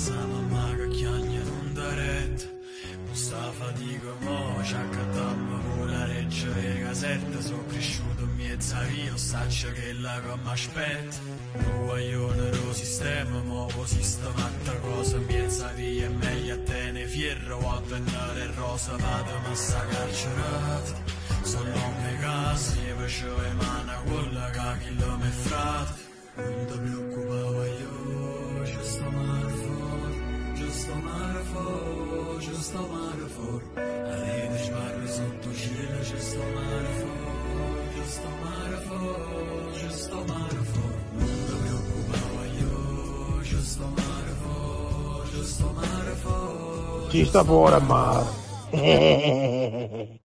Mustafa markyan yanında red Mustafa dico mo Sciaccatamma la reggia e casetta. Sono cresciuto in mezzo a io Saccio che la gomma aspetta Guaglione lo sistema Muovo sistemata cosa In mezzo a via è meglio a te ne fierro O vendere rosa Vado ma sta carcerata Sono l'ombre casi E faccio emana quella che lo wonderful, just so wonderful. I live with my result to justo just so wonderful, just so wonderful, just so wonderful. Mundo preocupado justo just so wonderful, just so